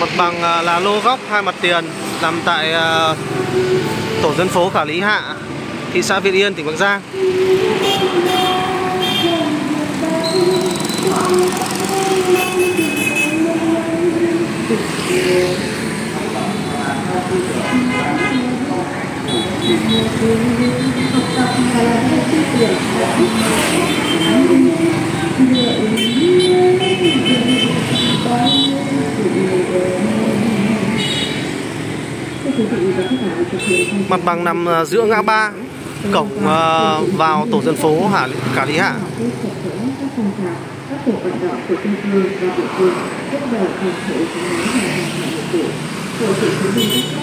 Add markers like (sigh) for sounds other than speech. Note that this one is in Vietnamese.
Mặt bằng à, là lô góc hai mặt tiền nằm tại à, tổ dân phố Khả Lý Hạ, thị xã Việt Yên, tỉnh Bắc Giang. (laughs) Mặt bằng nằm à, giữa ngã ba cổng à, vào tổ dân phố Hà Cả Lý Hạ. các